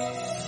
Música